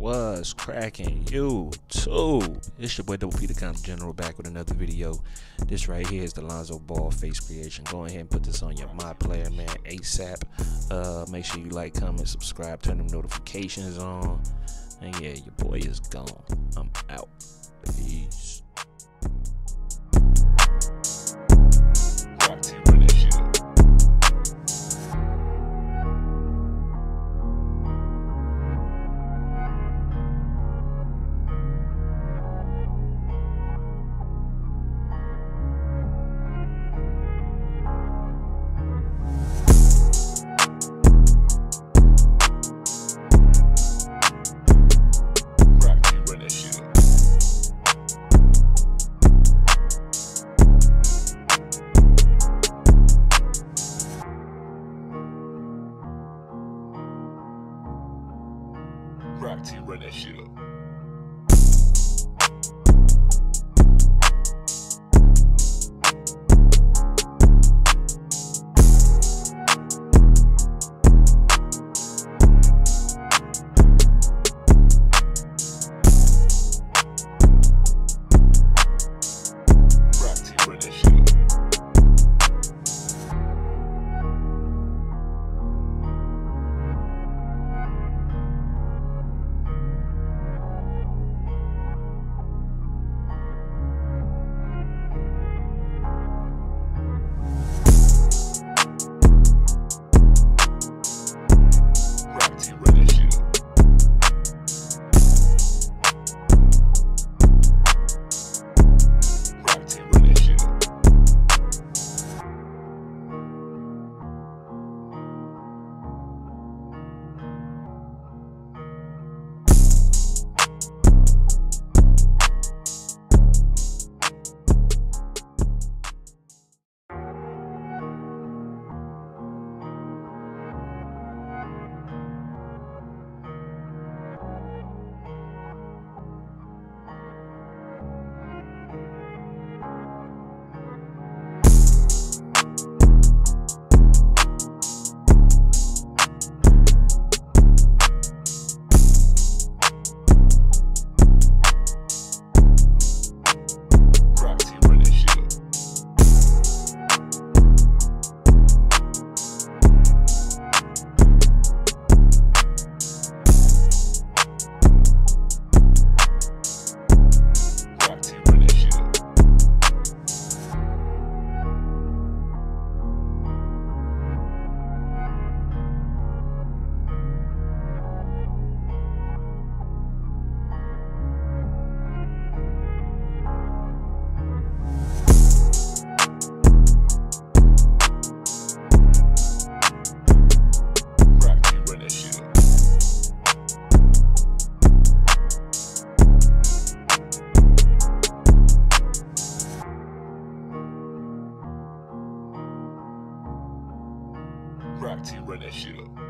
was cracking you too. It's your boy Double P the General back with another video. This right here is the Lonzo Ball face creation. Go ahead and put this on your my player man ASAP. Uh, make sure you like, comment, subscribe, turn them notifications on. And yeah, your boy is gone. I'm out. Peace. Rock team, shit up. Rock team, shit up.